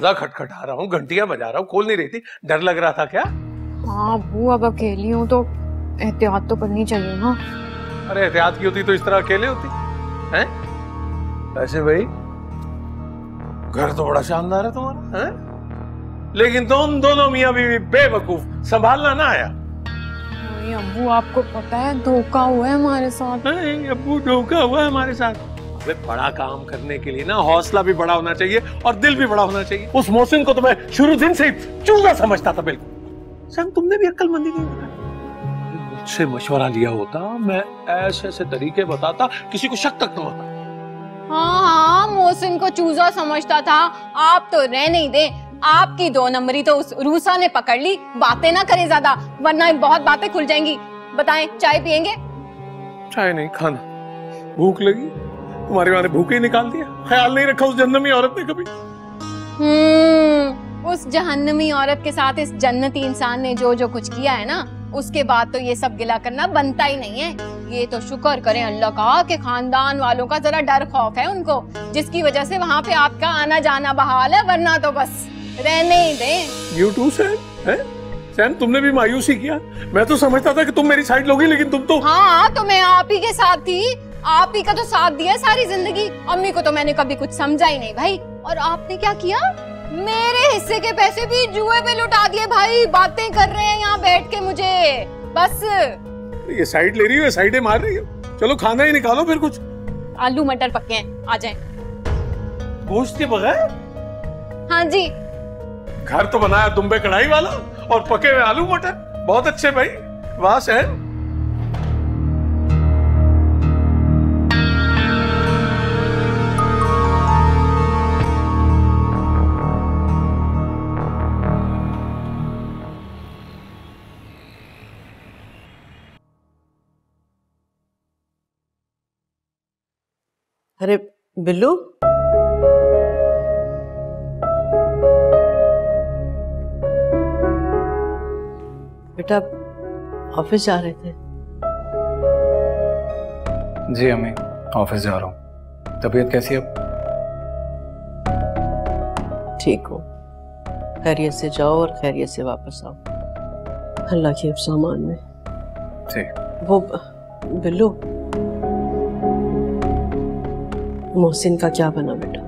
दरवाज़ा खटखटा रहा हूँ घंटियाँ बजा रहा हूँ खोल नहीं रही थी। डर लग रहा था क्या? हाँ अबू अब अकेली हूँ तो एहतियात तो करनी चाहिए ना। अरे एहतियात की होती तो इस तरह अकेले होती। हैं? वैसे भाई घर तो बड़ा शानदार है तुम्हारा हैं? लेकिन तुम दोनों मियाँ बीवी बेवकूफ़ संभालना ना आया। नहीं अबू आपको पता है धोखा हुआ है हमारे साथ। अब्बू धोखा हुआ है हमारे साथ। अबे बड़ा काम करने के लिए ना हौसला भी बड़ा होना चाहिए और दिल भी बड़ा होना चाहिए। उस मोहसिन को तो मैं शुरू दिन से ही चूजा समझता था बिल्कुल। सर तुमने भी अक्लमंदी नहीं बताई। मुझसे मशवरा लिया होता मैं ऐसे ऐसे तरीके बताता किसी को शक तक न होता। हाँ हाँ मोहसिन को चूजा समझता था आप तो रह नहीं दे। आपकी दो नंबरी तो उस रूसा ने पकड़ ली। बातें ना करे ज़्यादा वरना बहुत बातें खुल जाएँगी। बताएँ चाय पियेंगे? चाय नहीं खाना। भूख लगी? तुम्हारे वाले भूखे ही निकाल दिया। ख्याल नहीं रखा उस जन्नमी औरत ने कभी। हम्म उस जहन्नमी औरत के साथ इस जन्नती इंसान ने जो जो कुछ किया है ना उसके बाद तो ये सब गिला करना बनता ही नहीं है। ये तो शुक्र करें अल्लाह का कि खानदान वालों का जरा डर खौफ है उनको जिसकी वजह से वहाँ पे आपका आना जाना बहाल है वरना तो बस रहने ही दें। यू टू है? सैम तुमने भी मायूसी किया। मैं तो समझता था कि तुम मेरी साइड लोगी लेकिन तुम तो हाँ तो मैं आप ही के साथ थी। आप ही का तो साथ दिया सारी ज़िंदगी। अम्मी को तो मैंने कभी कुछ समझा ही नहीं भाई। और आपने क्या किया? मेरे हिस्से के पैसे भी जुए पे लुटा दिए भाई। बातें कर रहे हैं यहाँ बैठ के मुझे। बस। ये साइड ले रही हो साइडें मार रही हो। चलो खाना ही निकालो फिर कुछ। आलू मटर पके हैं। आ जाएँ। गोश्त के बगैर? हाँ जी। घर तो बनाया दुम्बे कढ़ाई वाला और पके हुए आलू मटर। बहुत अच्छे भाई। वाह सहन। अरे बिल्लू? बेटा ऑफ़िस जा रहे थे। जी अम्मी ऑफ़िस जा रहा हूँ। तबीयत कैसी है अब? ठीक हो। खैरियत से जाओ और खैरियत से वापस आओ। अल्लाह के अब सामान में। ठीक वो बिल्लू मोहसिन का क्या बना बेटा?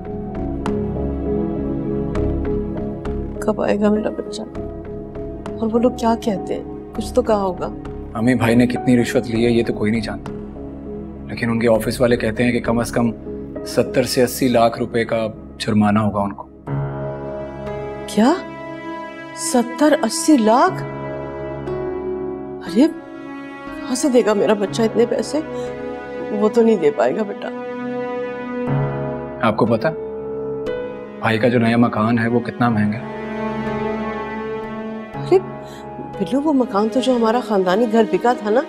कब आएगा मेरा बच्चा? और वो लोग क्या कहते हैं? कुछ तो कहा होगा। अम्मी भाई ने कितनी रिश्वत ली है ये तो कोई नहीं जानता। लेकिन उनके ऑफ़िस वाले कहते हैं कि कम से कम सत्तर से अस्सी लाख रुपए का जुर्माना होगा उनको। क्या? सत्तर अस्सी लाख? अरे कहाँ से देगा मेरा बच्चा इतने पैसे? वो तो नहीं दे पाएगा बेटा। आपको पता? भाई का जो नया मकान है वो कितना महँगा है? अरे बिल्लू वो मकान तो जो हमारा खानदानी घर बिका था ना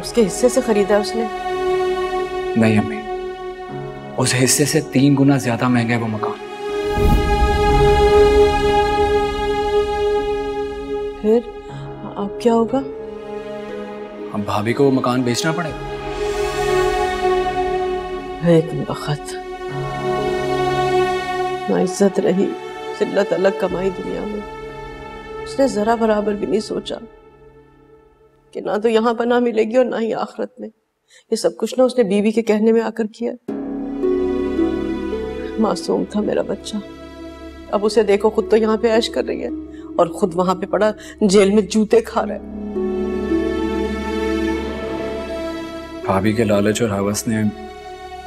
उसके हिस्से से खरीदा उसने। नहीं अम्मी उस हिस्से से तीन गुना ज़्यादा महँगा है वो मकान। फिर अब क्या होगा? अब भाभी को वो मकान बेचना पड़ेगा। एक वक्त ना इज़्ज़त रही। जिल्लत अलग कमाई दुनिया में। उसने जरा बराबर भी नहीं सोचा कि ना तो यहाँ पना मिलेगी और ना ही आखरत में। ये सब कुछ ना उसने बीवी के कहने में आकर किया। मासूम था मेरा बच्चा। अब उसे देखो, खुद तो यहाँ पे ऐश कर रही है और खुद वहाँ पे पड़ा जेल में जूते खा रहा है। भाभी के लालच और हवस ने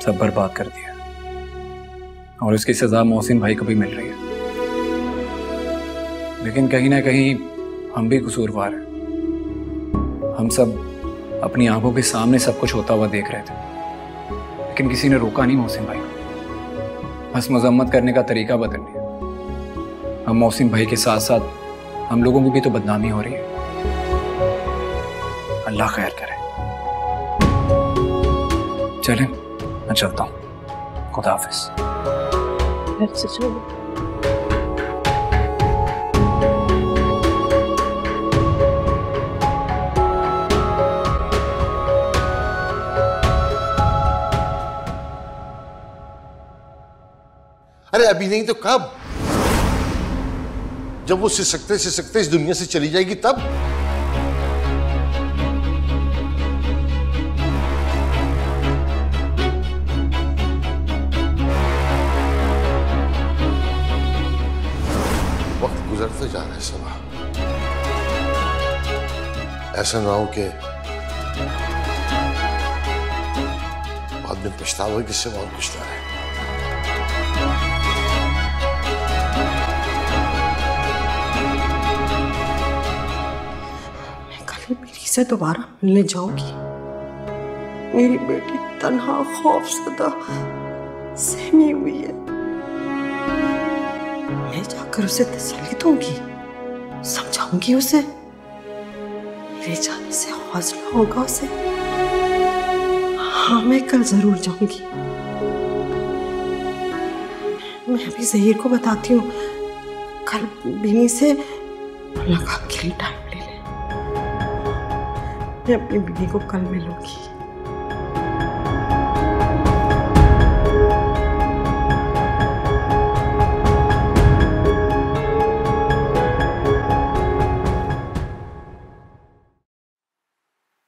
सब बर्बाद कर दिया। और इसकी सजा मोहसिन भाई को भी मिल रही है। लेकिन कहीं ना कहीं हम भी कसूरवार हैं। हम सब अपनी आँखों के सामने सब कुछ होता हुआ देख रहे थे। लेकिन किसी ने रोका नहीं मोहसिन भाई को। बस मजम्मत करने का तरीका बदल लिया हम मोहसिन भाई के साथ साथ हम लोगों की भी तो बदनामी हो रही है। अल्लाह खैर करे। चलें, मैं चलता हूँ। खुदा हाफिज। घर से चलो अरे अभी नहीं तो कब? जब वो सिसकते सिसकते इस दुनिया से चली जाएगी, तब? ऐसा ना हो कि बाद में पछतावा किससे और कुछ ना से दोबारा मिलने जाऊँगी। मेरी बेटी तनहा खौफ सदा सहमी हुई है। मैं जाकर उसे तसल्ली दूँगी, समझाऊँगी उसे। मेरे जाने से हौसला होगा उसे। हाँ मैं कल ज़रूर जाऊँगी। मैं अभी जहीर को बताती हूँ। कल बिनी से मुलाकात के लिए टाइम ले ले। मैं अपनी बीवी को कल मिलूँगी।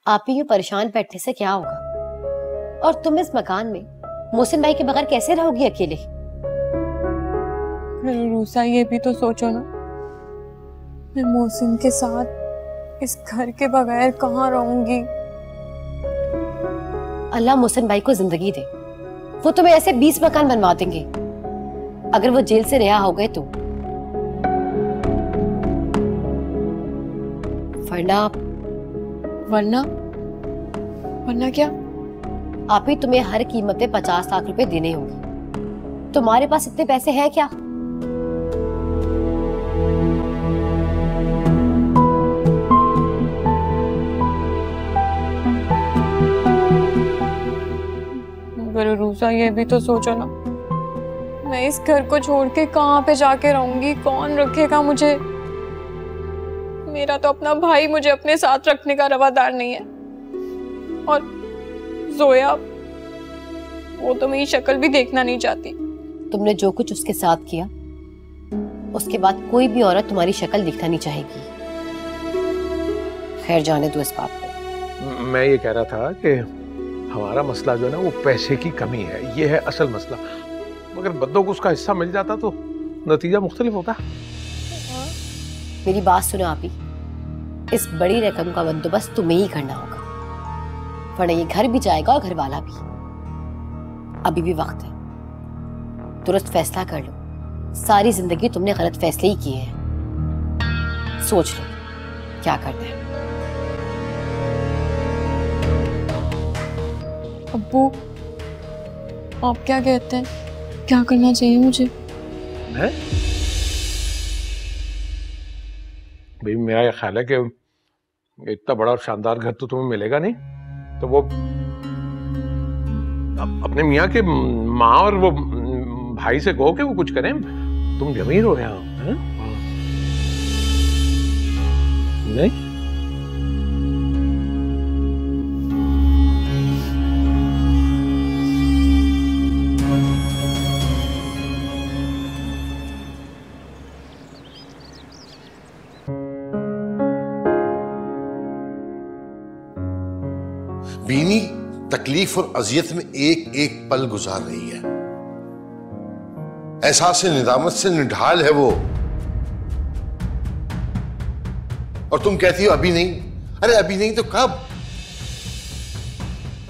आप ही यूँ परेशान बैठने से क्या होगा? और तुम इस मकान में मोहसिन भाई के बगैर कैसे रहोगी अकेले? रूसा ये भी तो सोचो ना। मैं मोहसिन के साथ इस घर के बगैर कहाँ रहूँगी? अल्लाह मोहसिन भाई को ज़िंदगी दे। वो तुम्हें ऐसे बीस मकान बनवा देंगे। अगर वो जेल से रिहा हो गए तो। वरना वरना? वरना क्या? आप ही तुम्हें हर कीमत पे पचास लाख रुपए देने होंगे। तुम्हारे पास इतने पैसे हैं क्या? रूसा ये भी तो सोचो ना। मैं इस घर को छोड़ के कहाँ पे जाके रहूँगी? कौन रखेगा मुझे? मेरा तो अपना भाई मुझे अपने साथ रखने का रवादार नहीं है। और जोया वो तो मेरी शक्ल भी देखना नहीं चाहती। तुमने जो कुछ उसके साथ किया उसके बाद कोई भी औरत तुम्हारी शक्ल दिखना नहीं चाहेगी। खैर जाने दो इस बात को। मैं ये कह रहा था कि हमारा मसला जो है ना वो पैसे की कमी है। ये है असल मसला। मगर बंदों को उसका हिस्सा मिल जाता तो नतीजा मुख्तलिफ़ होता। मेरी बात सुनो आप ही। इस बड़ी रकम का बंदोबस्त तुम्हें ही करना होगा। वरना ये घर भी जाएगा और घर वाला भी। अभी भी वक्त है। तुरंत फैसला कर लो। सारी ज़िंदगी तुमने गलत फैसले ही किए हैं। सोच लो क्या करना है। अब्बू आप क्या कहते हैं? क्या करना चाहिए मुझे? है? भाई, मेरा ये ख्याल है कि इतना बड़ा और शानदार घर तो तुम्हें मिलेगा नहीं। तो वो अपने मियाँ के माँ और वो भाई से कहो कि वो कुछ करें। तुम जमीर हो यहाँ? नहीं। तकलीफ़ और अजियत में एक एक पल गुजार रही है। एहसास निदामत से निढाल है वो। और तुम कहती हो, अभी नहीं। अरे, अभी नहीं तो कब?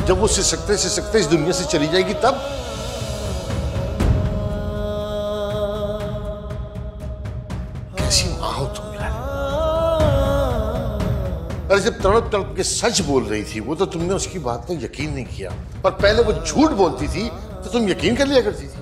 जब वो सिसकते सिसकते इस दुनिया से चली जाएगी, तब अरे जब तड़प तड़प के सच बोल रही थी, वो तो तुमने उसकी बात पर यकीन नहीं किया। पर पहले वो झूठ बोलती थी तो तुम यकीन कर लिया करती थी।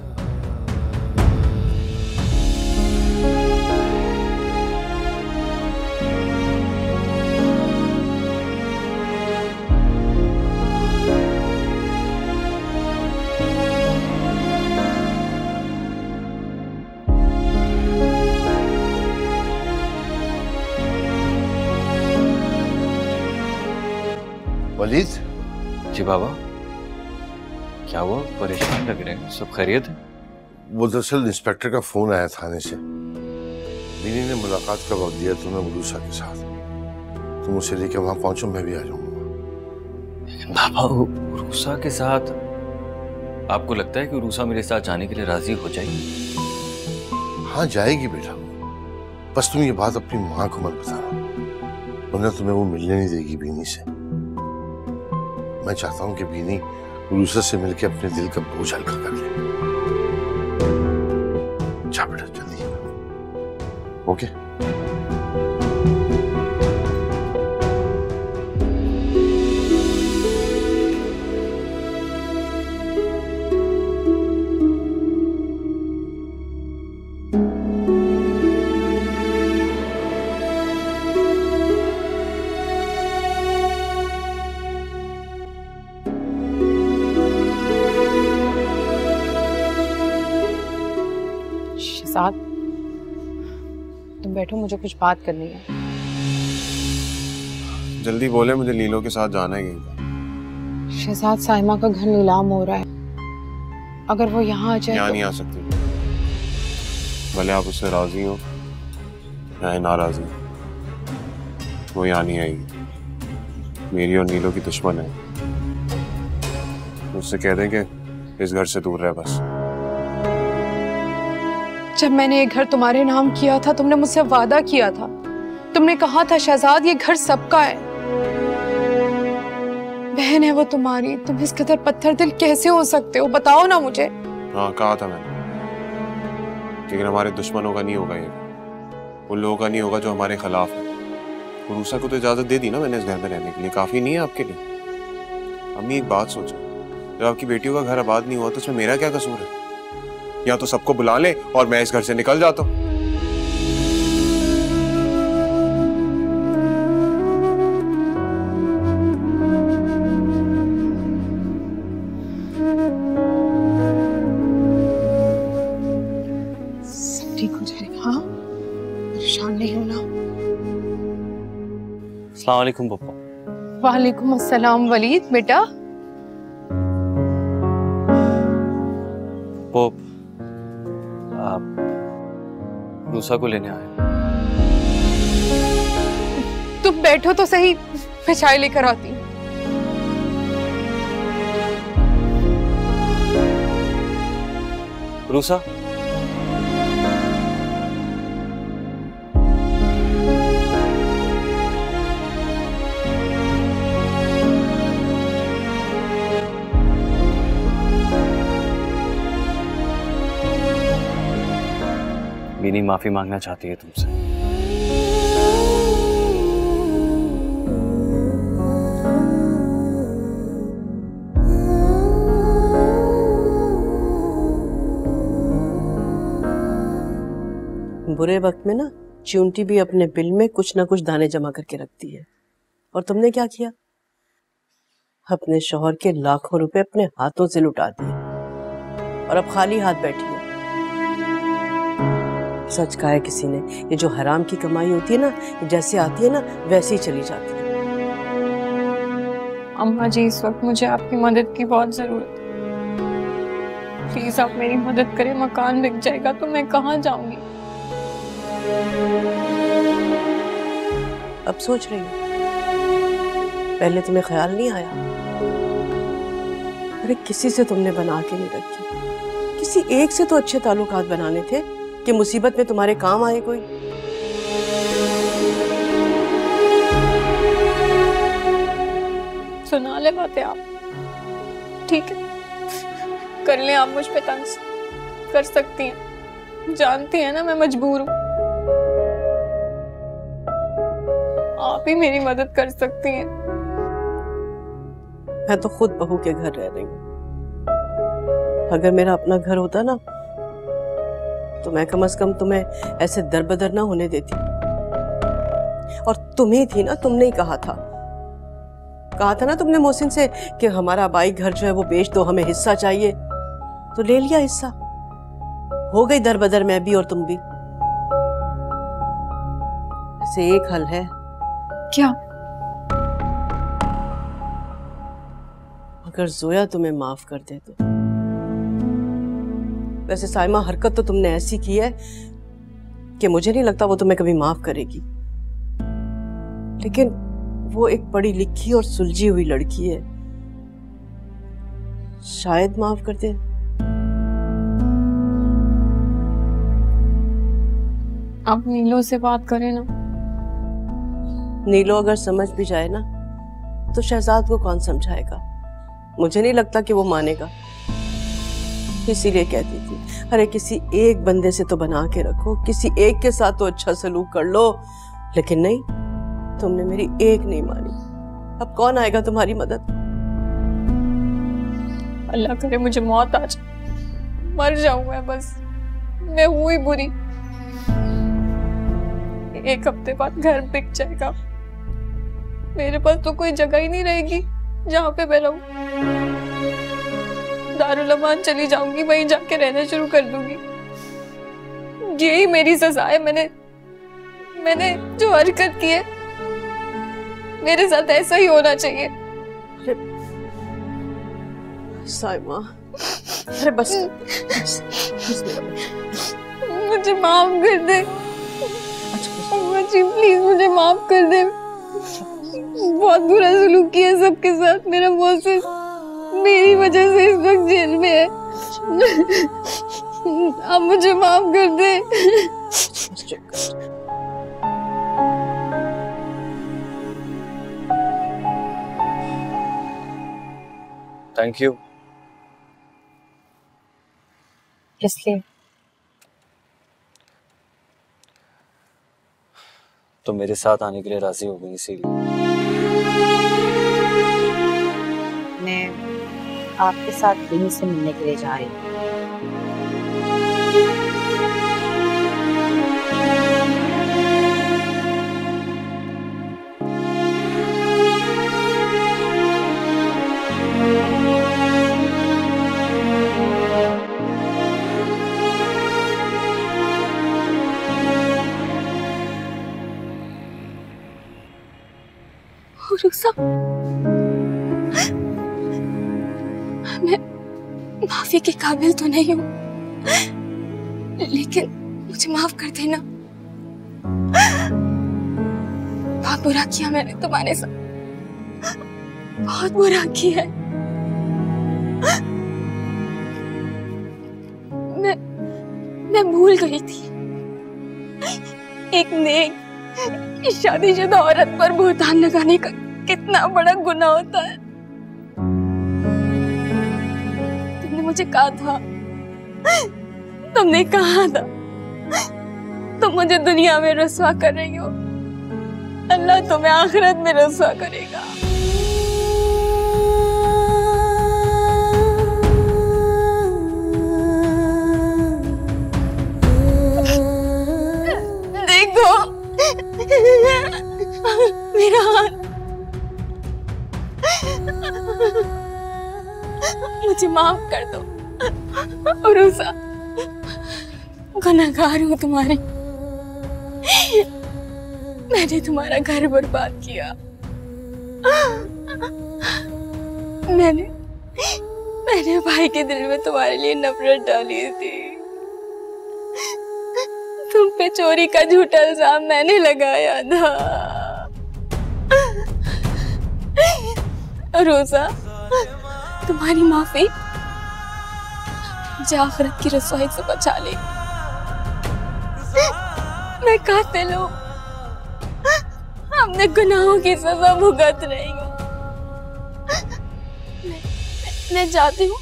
बाबा? क्या हुआ परेशान लग रहे हैं? सब खैरियत है? वो दरअसल इंस्पेक्टर का फ़ोन आया थाने से। बीनी ने मुलाकात का वक्त दिया तुम्हें उरूसा के साथ। तुम उसे लेकर वहाँ पहुंचो मैं भी आ जाऊँगा। बाबा रूसा के साथ? आपको लगता है कि रूसा मेरे साथ जाने के लिए राज़ी हो जाएगी? हाँ जाएगी बेटा बस तुम ये बात अपनी माँ को मत बताना। वरना तुम्हें वो मिलने नहीं देगी बीनी से। मैं चाहता हूँ कि बीनी रूसर से मिलकर अपने दिल का बोझ हल्का कर ले। जा बेटा जल्दी। ओके? शहजाद बैठो मुझे कुछ बात करनी है। जल्दी बोले मुझे लीलो के साथ जाना है कहीं शहजाद साइमा का घर नीलाम हो रहा है। अगर वो यहाँ आ जाए यहाँ तो... नहीं आ सकती। भले आप उससे राज़ी हो या नाराजी। वो यहाँ नहीं आएगी। मेरी और नीलो की दुश्मन है। उससे कह दें कि इस घर से दूर रहे बस। जब मैंने ये घर तुम्हारे नाम किया था, तुमने मुझसे वादा किया था। तुमने कहा था, शहजाद, ये घर सबका है। बहन है वो तुम्हारी, तुम इस कदर पत्थर दिल कैसे हो सकते हो? बताओ ना मुझे। हाँ कहा था मैंने। लेकिन हमारे दुश्मनों का नहीं होगा ये। उन लोगों का नहीं होगा जो हमारे खिलाफ है। रूसा को तो इजाज़त दे दी ना मैंने इस घर में रहने के लिए। काफ़ी नहीं है आपके लिए। अम्मी एक बात सोचो। जब आपकी बेटियों का घर आबाद नहीं हुआ तो उसमें मेरा क्या कसूर है? या तो सबको बुला ले और मैं इस घर से निकल जाता हूँ। सब ठीक हो जाएगा हाँ? परेशान नहीं होना। वालेकुम पप्पा वालेकुम अस्सलाम वलीद बेटा। रूसा को लेने आए। तुम बैठो तो सही मैं चाय लेकर आती। हूँ रूसा? बीनी माफ़ी मांगना चाहती है तुमसे। बुरे वक्त में ना, चिंटी भी अपने बिल में कुछ ना कुछ दाने जमा करके रखती है। और तुमने क्या किया? अपने शोहर के लाखों रुपए अपने हाथों से लुटा दिए। और अब खाली हाथ बैठी सच कहा है किसी ने। ये जो हराम की कमाई होती है ना ये जैसे आती है ना वैसे ही चली जाती है। अम्मा जी इस वक्त मुझे आपकी मदद की बहुत ज़रूरत है। प्लीज़ आप मेरी मदद करें मकान बिक जाएगा तो मैं कहाँ जाऊँगी? अब सोच रही हूँ। पहले तुम्हें ख्याल नहीं आया? अरे किसी से तुमने बना के नहीं रखी। किसी एक से तो अच्छे ताल्लुकात बनाने थे। कि मुसीबत में तुम्हारे काम आए कोई? सुना ले बातें आप। ठीक है। कर लें आप मुझ पे तंज कर सकती हैं। जानती हैं ना मैं मजबूर हूँ। आप ही मेरी मदद कर सकती हैं। मैं तो खुद बहू के घर रह रही हूँ। अगर मेरा अपना घर होता ना तो मैं कम से कम तुम्हें ऐसे दरबदर ना होने देती। और तुम ही थी ना तुमने ही कहा था। कहा था ना तुमने मोहसिन से कि हमारा बाई घर जो है वो बेच दो हमें हिस्सा चाहिए। तो ले लिया हिस्सा। हो गई दरबदर मैं भी और तुम भी। ऐसे एक हल है। क्या? अगर जोया तुम्हें माफ़ कर दे तो। वैसे साइमा हरकत तो तुमने ऐसी की है कि मुझे नहीं लगता वो तुम्हें कभी माफ़ करेगी। लेकिन वो एक पढ़ी लिखी और सुलझी हुई लड़की है। शायद माफ़ कर दे। आप नीलू से बात करें ना। नीलो अगर समझ भी जाए ना तो शहजाद को कौन समझाएगा? मुझे नहीं लगता कि वो मानेगा। इसीलिए कहती थी, अरे, किसी एक बंदे से तो बना के रखो, किसी एक के साथ तो अच्छा सलूक कर लो। लेकिन नहीं, तुमने मेरी एक नहीं मानी। अब कौन आएगा तुम्हारी मदद? अल्लाह करे, मुझे मौत आ जाए। मर जाऊँ मैं बस। मैं हुई बुरी। एक हफ़्ते बाद घर बिक जाएगा। मेरे पास तो कोई जगह ही नहीं रहेगी जहाँ पे मैं रहूँ। दारुल अमान चली जाऊँगी वहीं जाके रहना शुरू कर दूँगी। यही मेरी सजा है मैंने मैंने जो हरकत की है मेरे साथ ऐसा ही होना चाहिए। साइमा अरे बस बस, बस बेटा। मुझे माफ़ कर दे। मुझे प्लीज़ मुझे माफ़ कर दे। बहुत बुरा सलूक किया सबके साथ मेरा मोहसिन मेरी वजह से इस वक्त जेल में है। आप मुझे माफ़ कर दे। थैंक यू इसलिए तो मेरे साथ आने के लिए राज़ी हो गई इसीलिए। आपके साथ यहीं से मिलने के लिए जा रही हूँ। रुखसा मैं माफ़ी के काबिल तो नहीं हूँ। लेकिन मुझे माफ़ कर देना। बहुत बुरा किया मैंने तुम्हारे साथ। बहुत बुरा किया है। मैं मैं भूल गई थी। एक नेक शादीशुदा औरत पर भुगतान लगाने का कितना बड़ा गुनाह होता है। मुझे कहा था। तुमने कहा था, तुम मुझे दुनिया में रसवा कर रही हो। अल्लाह तुम्हें आखिरत में रसवा करेगा। देखो, मेरा हाथ मुझे माफ़ कर दो। उरुसा गुनाहगार हूँ तुम्हारी। मैंने तुम्हारा घर बर्बाद किया। मैंने मैंने भाई के दिल में तुम्हारे लिए नफरत डाली थी। तुम पे चोरी का झूठा इल्ज़ाम मैंने लगाया था। रोजा तुम्हारी माफ़ी। मुझे आखिरत की रसोई से बचा ले। मैं कातिल हूँ। हमने गुनाहों की सजा भुगत रही हूँ। मैं, मैं, मैं चाहती हूँ।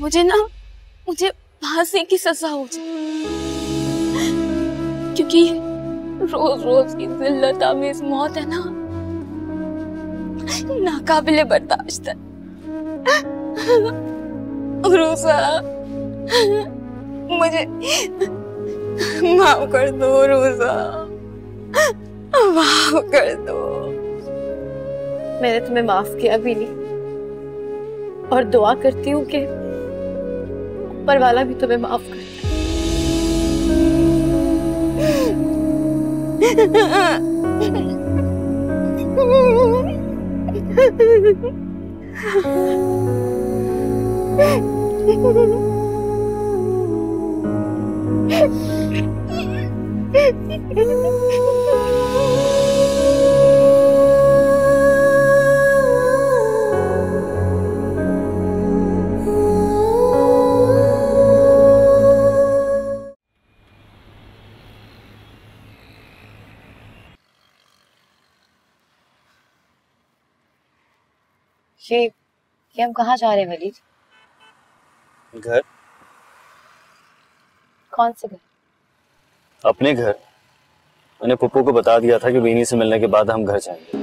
मुझे ना मुझे फांसी की सजा हो जाए। क्योंकि रोज रोज की जिल्लत आमेज मौत है ना। नाकाबिले बर्दाश्त है। रोजा मुझे माफ़ कर दो, रोजा। माफ़ कर दो। मैंने तुम्हें माफ़ किया भी नहीं। और दुआ करती हूँ कि ऊपर वाला भी तुम्हें माफ़ कर ये ये हम कहाँ जा रहे हैं वलीद घर? कौन से घर? अपने घर। मैंने पुप्पू को बता दिया था कि बीनी से मिलने के बाद हम घर जाएँगे।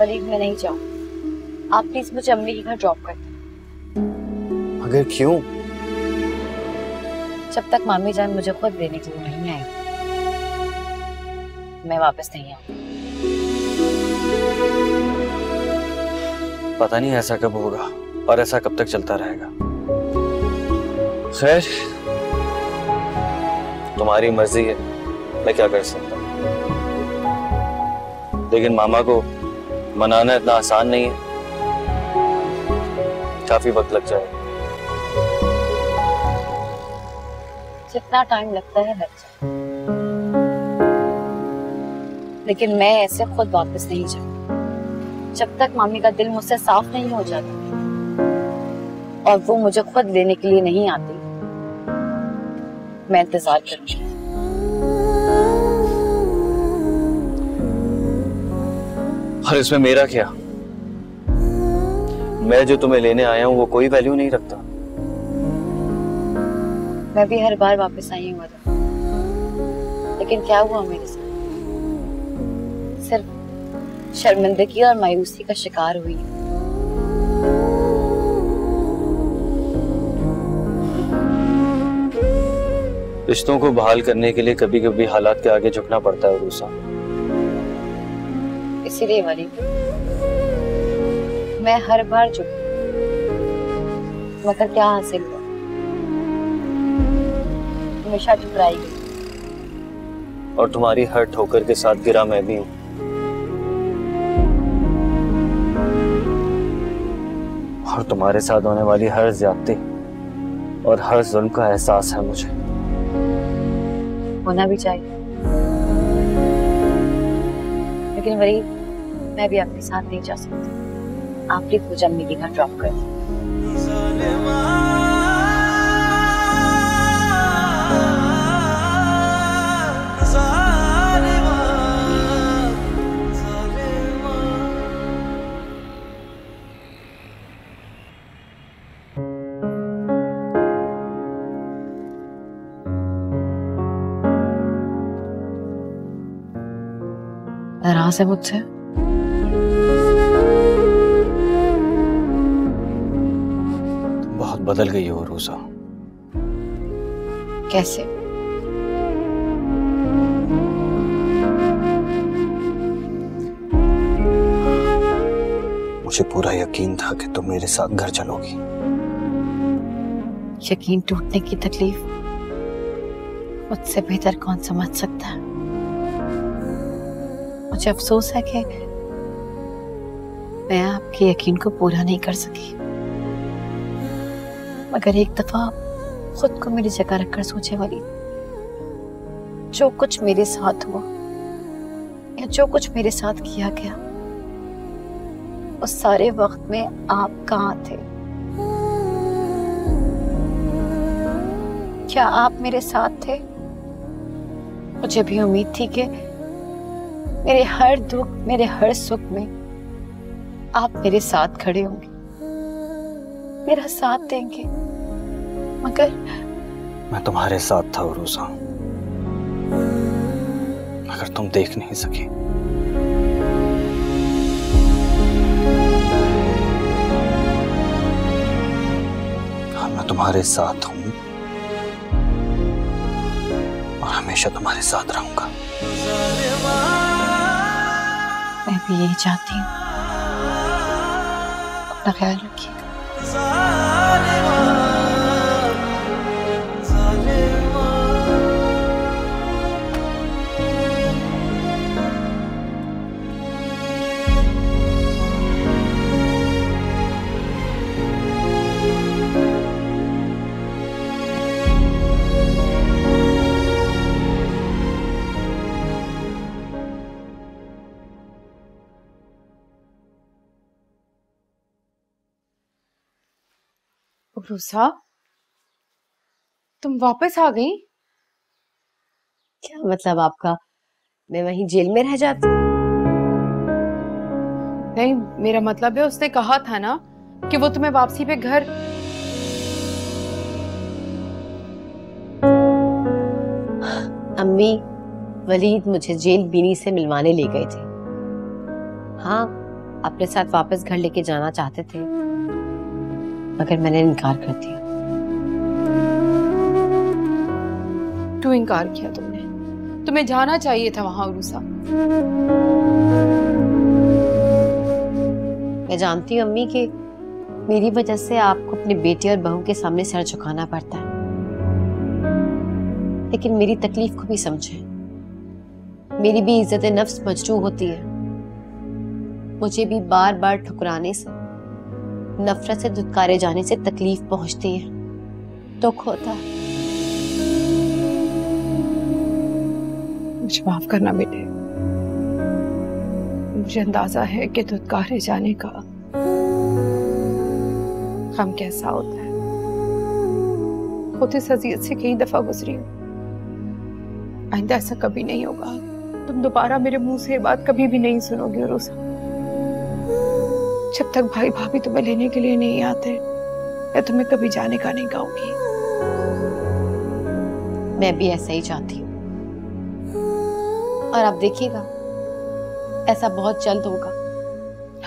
वलीद मैं नहीं जाऊँ। आप प्लीज़ मुझे अम्मी के घर ड्रॉप कर दें। मगर क्यों? जब तक मामी जान मुझे खुद देने के लिए नहीं आए मैं वापस नहीं आऊँ पता नहीं ऐसा कब होगा और ऐसा कब तक चलता रहेगा। खैर, तुम्हारी मर्ज़ी है, मैं क्या कर सकता हूँ? लेकिन मामा को मनाना इतना आसान नहीं है। काफ़ी वक्त लग जाएगा। जितना टाइम लगता है, लग जाए लेकिन मैं ऐसे खुद वापस नहीं जाऊँ जब तक मामी का दिल मुझसे साफ़ नहीं हो जाता और वो मुझे खुद लेने के लिए नहीं आती मैं इंतज़ार करूँगी और इसमें मेरा क्या? मैं जो तुम्हें लेने आया हूँ वो कोई वैल्यू नहीं रखता। मैं भी हर बार वापस आई हूँ लेकिन क्या हुआ मेरे साथ? शर्मिंदगी और मायूसी का शिकार हुई। रिश्तों को बहाल करने के लिए कभी कभी हालात के आगे झुकना पड़ता है रूसा। इसीलिए वाली। मैं हर बार झुक मगर क्या हासिल हुआ? हमेशा ठुकराई गई। और तुम्हारी हर ठोकर के साथ गिरा मैं भी हूँ। और तुम्हारे साथ होने वाली हर ज्यादती और हर जुल्म का एहसास है मुझे। होना भी चाहिए। लेकिन वरी, मैं भी आपके साथ नहीं जा सकती। आप प्लीज़ मुझे अम्मी के घर ड्रॉप कर दीजिए नाराज़ है मुझसे बहुत बदल गई हो रूसा कैसे? मुझे पूरा यकीन था कि तुम मेरे साथ घर चलोगी। यकीन टूटने की तकलीफ़ मुझसे बेहतर कौन समझ सकता है? मुझे अफसोस है कि मैं आपके यकीन को पूरा नहीं कर सकी। मगर एक दफ़ा खुद को मेरी जगह रखकर सोचे वाली, जो कुछ मेरे साथ हुआ या जो कुछ मेरे साथ किया गया उस सारे वक्त में आप कहाँ थे? क्या आप मेरे साथ थे? मुझे भी उम्मीद थी कि मेरे हर दुख, मेरे हर सुख में आप मेरे साथ खड़े होंगे। मेरा साथ देंगे, मगर मैं तुम्हारे साथ था रूसा मगर तुम देख नहीं सके। और मैं तुम्हारे साथ हूँ और हमेशा तुम्हारे साथ रहूँगा। भी यही चाहती हूँ। अपना ख्याल रखिएगा रूसा तुम वापस आ गई? क्या मतलब आपका? मैं वहीं जेल में रह जाती। नहीं मेरा मतलब है उसने कहा था ना कि वो तुम्हें वापसी पे घर अम्मी वलीद मुझे जेल बीनी से मिलवाने ले गए थे। हाँ अपने साथ वापस घर लेके जाना चाहते थे। मगर मैंने इनकार कर दिया। क्यों इनकार किया तुमने? तुम्हें जाना चाहिए था वहाँ उरूसा। मैं जानती हूँ अम्मी कि मेरी वजह से आपको अपने बेटे और बहू के सामने सर झुकाना पड़ता है। लेकिन मेरी तकलीफ़ को भी समझे। मेरी भी इज़्ज़त नफ्स मजरू होती है। मुझे भी बार बार ठुकराने से नफरत से धुतकारे जाने से तकलीफ़ पहुँचती है। दुख होता है। मुझे माफ़ करना बेटे। मुझे अंदाज़ा है कि धुतकारे जाने का हम कैसा होता है। खुद इस अजियत से कई दफ़ा गुजरी हूँ। आइंदा ऐसा कभी नहीं होगा। तुम दोबारा मेरे मुँह से बात कभी भी नहीं सुनोगे रोजा जब तक भाई भाभी तुम्हें लेने के लिए नहीं आते मैं तुम्हें कभी जाने का नहीं कहूँगी मैं भी ऐसा ही चाहती हूँ। और आप देखिएगा ऐसा बहुत जल्द होगा।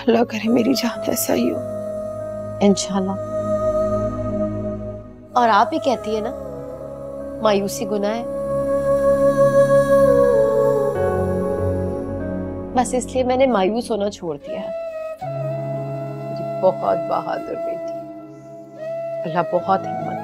अल्लाह करे मेरी जान ऐसा ही हो। इंशाल्लाह। और आप ही कहती है ना मायूसी गुनाह है। बस इसलिए मैंने मायूस होना छोड़ दिया है। बहुत बहादुर बेटी। अल्लाह बहुत हिम्मत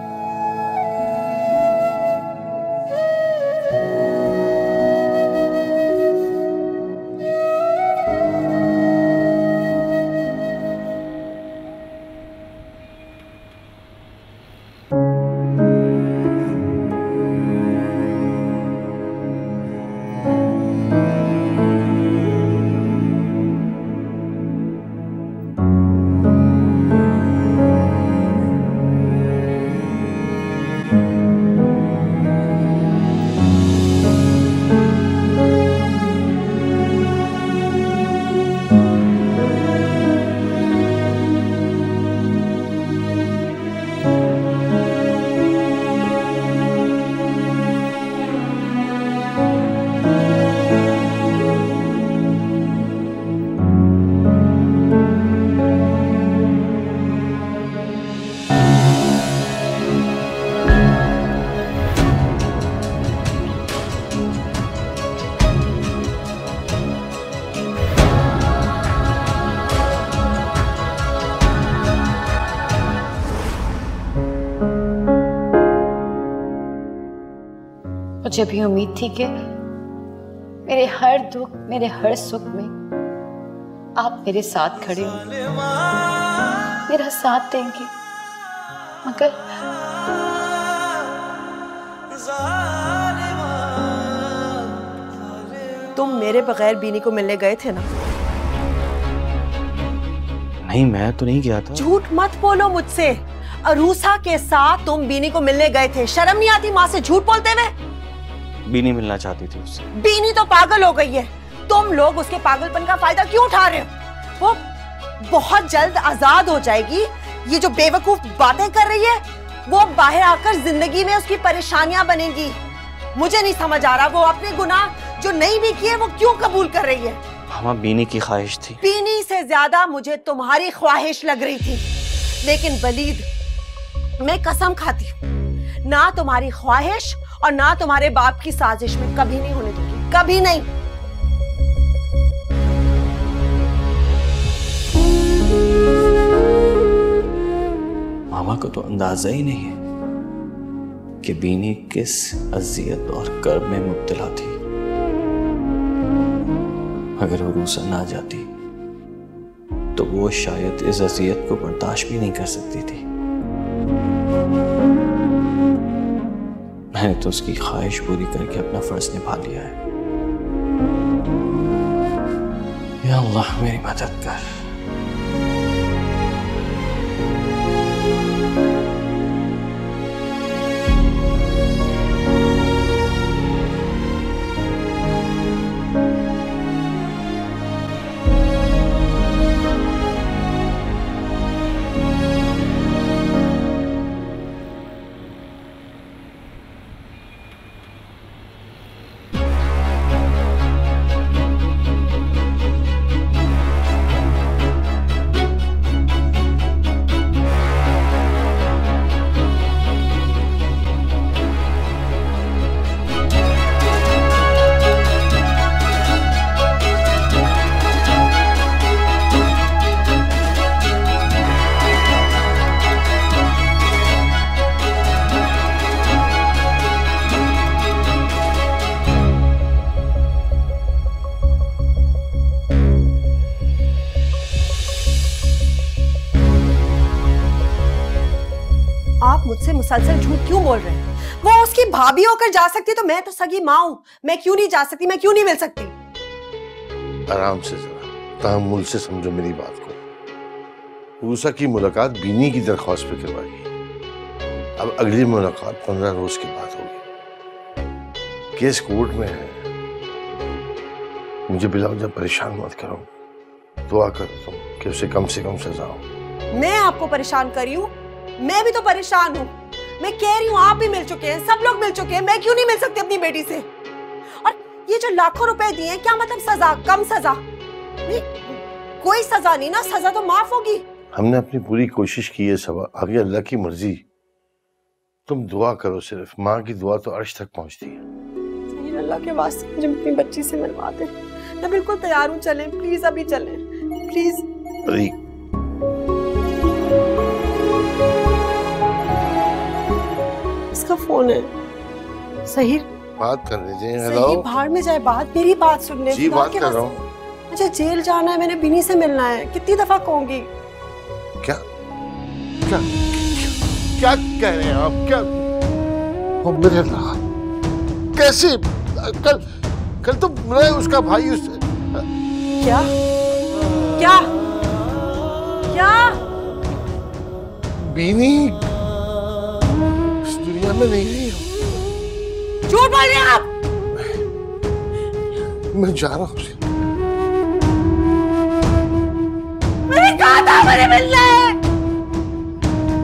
मुझे भी उम्मीद थी कि मेरे हर दुख मेरे हर सुख में आप मेरे साथ खड़े हो। मेरा साथ देंगे मगर तुम मेरे बगैर बीनी को मिलने गए थे ना? नहीं मैं तो नहीं गया था। झूठ मत बोलो मुझसे। अरूसा के साथ तुम बीनी को मिलने गए थे। शर्म नहीं आती माँ से झूठ बोलते हुए? बीनी मिलना चाहती थी उससे। बीनी तो पागल हो गई है। तुम लोग उसके पागलपन का फ़ायदा क्यों उठा रहे हो? वो बहुत जल्द आज़ाद हो जाएगी। ये जो बेवकूफ़ बातें कर रही है वो बाहर आकर ज़िंदगी में उसकी परेशानियाँ बनेंगी। मुझे नहीं समझ आ रहा वो अपने गुनाह जो नहीं भी किए वो क्यों कबूल कर रही है? मामा बीनी की ख्वाहिश थी। बीनी से ज़्यादा मुझे तुम्हारी ख्वाहिश लग रही थी। लेकिन बलीद मैं कसम खाती हूँ। ना तुम्हारी ख्वाहिश और ना तुम्हारे बाप की साजिश में कभी नहीं होने दूँगी। कभी नहीं। मामा को तो अंदाज़ा ही नहीं है कि बीनी किस अजियत और कर्ब में मुब्तला थी। अगर वो रूसा ना जाती तो वो शायद इस अजियत को बर्दाश्त भी नहीं कर सकती थी। मैंने तो उसकी ख्वाहिश पूरी करके अपना फ़र्ज़ निभा लिया है। या अल्लाह, मेरी मदद कर। बोल रहे हैं। वो उसकी भाभी होकर जा सकती है तो मैं तो सगी माँ हूँ। मैं क्यों नहीं जा सकती? मैं क्यों नहीं मिल सकती? आराम से जरा तहमुल से समझो मेरी बात को। रूसा की मुलाकात बीनी की दरख्वास्त पे करवाई। अब अगली मुलाकात पंद्रह रोज के बाद होगी। केस कोर्ट में है। मुझे बिला वजह परेशान मत करो। दुआ करो तुम कि उसे कम से कम सजा हो। मैं आपको परेशान कर रही हूँ। मैं भी तो परेशान हूँ। मैं कह रही हूँ आप भी मिल चुके हैं सब लोग मिल चुके हैं मैं क्यों नहीं मिल सकती अपनी बेटी से? और ये जो लाखों रुपए दिए क्या मतलब सजा कम सजा? नहीं, कोई सजा नहीं ना सजा तो माफ़ होगी। हमने अपनी पूरी कोशिश की है सब आगे अल्लाह की मर्ज़ी। तुम दुआ करो सिर्फ़ माँ की दुआ तो अर्श तक पहुँचती है। अल्लाह के वास्ते मुझे अपनी बच्ची से मिलवा दे। मैं बिल्कुल तैयार हूँ चलें प्लीज़ अभी चलें प्लीज़ फ़ोन है। सही बात कर लीजिए हेलो बाहर में जाए बात मेरी बात सुनने जी बात कर रहा। हूँ। मुझे जेल जाना है मैंने बिनी से मिलना है। कितनी दफ़ा कहूँगी। क्या? क्या? क्या कह रहे हैं आप? क्या? ओ मेरे अल्लाह कैसे? कल कल तो मैं उसका भाई उस क्या? क्या? क्या? बीनी दुनिया में नहीं रही झूठ बोल रहे आप? मैं जा रहा हूँ मैंने कहा था मुझे मिलना है।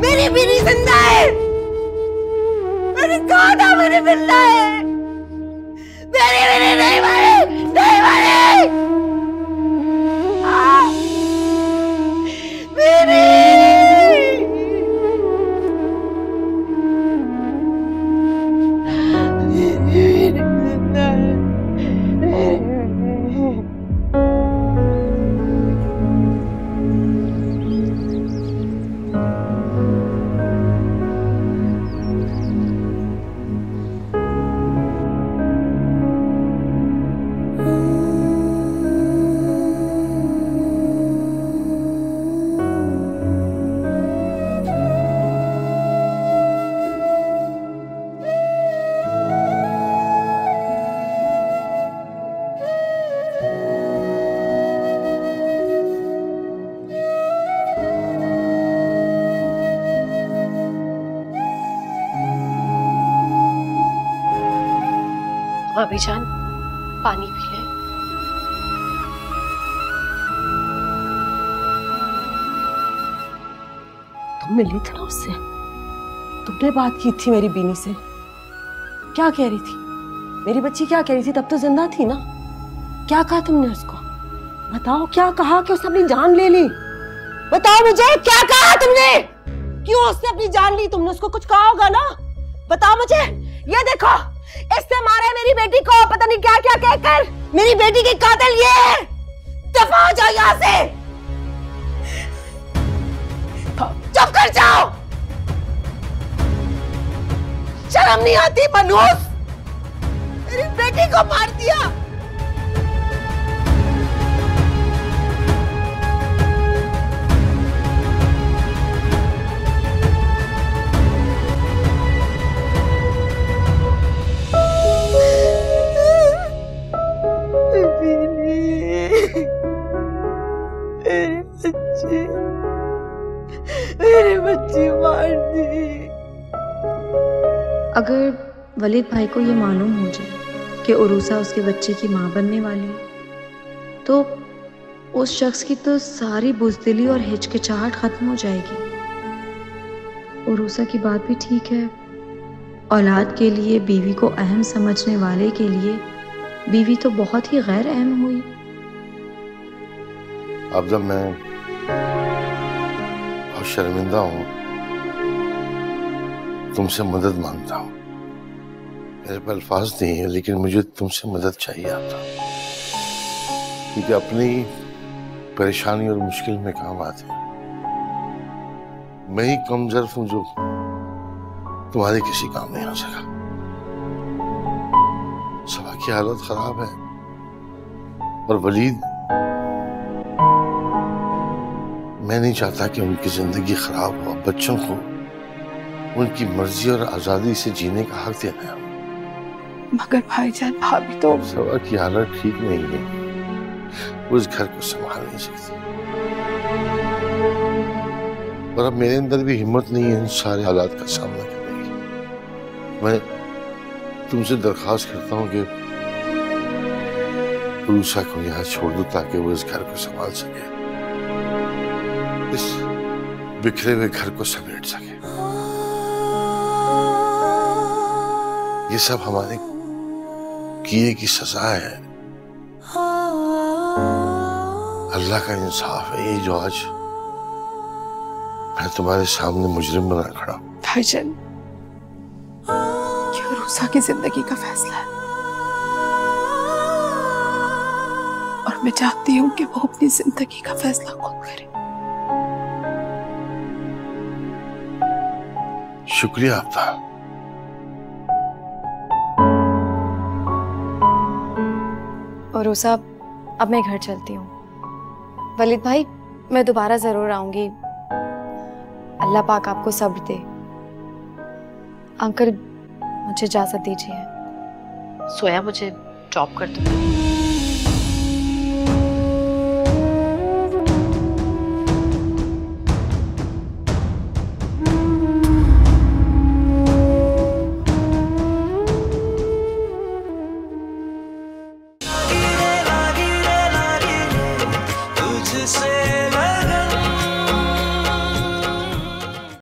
मेरी मेरी ज़िंदा है मैंने कहा था मुझे मिलना है। मेरी बीवी नहीं मरी मिली थी ना उससे? तुमने बात की थी मेरी बीनी से। क्या कह रही थी? मेरी बच्ची क्या कह रही थी? तब तो ज़िंदा थी ना। क्या कहा तुमने उसको? बताओ, क्या कहा कि उसने अपनी जान ले ली? बताओ मुझे, क्या कहा तुमने? क्यों उसने अपनी जान ली? तुमने उसको कुछ कहा होगा ना? बताओ मुझे। ये देखो, इससे मारे मेरी बेटी को, पता नहीं क्या क्या कहकर। मेरी बेटी के कातिल ये है। दफ़ा हो जाओ यहाँ से। चुप कर जाओ। शर्म नहीं आती मनोज। मेरी बेटी को मार दिया। अगर वलीद भाई को ये मालूम हो जाए कि उरूसा उसके बच्चे की माँ बनने वाली है तो उस शख्स की तो सारी बुजदिली और हिचकिचाहट खत्म हो जाएगी। उरूसा की बात भी ठीक है। औलाद के लिए, बीवी को अहम समझने वाले के लिए बीवी तो बहुत ही गैर अहम हुई। अब जब मैं शर्मिंदा हूँ, तुमसे मदद माँगता हूँ। मेरे पास अल्फाज नहीं है, लेकिन मुझे तुमसे मदद चाहिए आता। क्योंकि अपनी परेशानी और मुश्किल में काम आते मैं ही कम जर्फ हूँ जो तुम्हारे किसी काम नहीं आ सका। सभा की हालत खराब है। और वलीद, मैं नहीं चाहता कि उनकी ज़िंदगी खराब हो। बच्चों को उनकी मर्ज़ी और आज़ादी से जीने का हक देना है। मगर भाईजान, भाभी तो सवा की हालत ठीक नहीं है। इस घर को संभाल नहीं सकती। और अब मेरे अंदर भी हिम्मत नहीं है इन सारे हालात का सामना करने की। मैं तुमसे दरखास्त करता हूँ कि रूसा को यहाँ छोड़ दो ताकि वो इस घर को संभाल सके। इस बिखरे हुए घर को समेट सके। ये सब हमारे किए की सजा है। अल्लाह का इंसाफ है ये जो आज मैं तुम्हारे सामने मुजरिम बना खड़ा हूँ। भाईजान ये रूसा की ज़िंदगी का फैसला है। और मैं चाहती हूँ कि वो अपनी ज़िंदगी का फैसला खुद करे। शुक्रिया आपका। और उसा अब मैं घर चलती हूँ। वलीद भाई, मैं दोबारा ज़रूर आऊँगी। अल्लाह पाक आपको सब्र दे। अंकल, मुझे इजाज़त दीजिए। सोया मुझे ड्रॉप कर दो।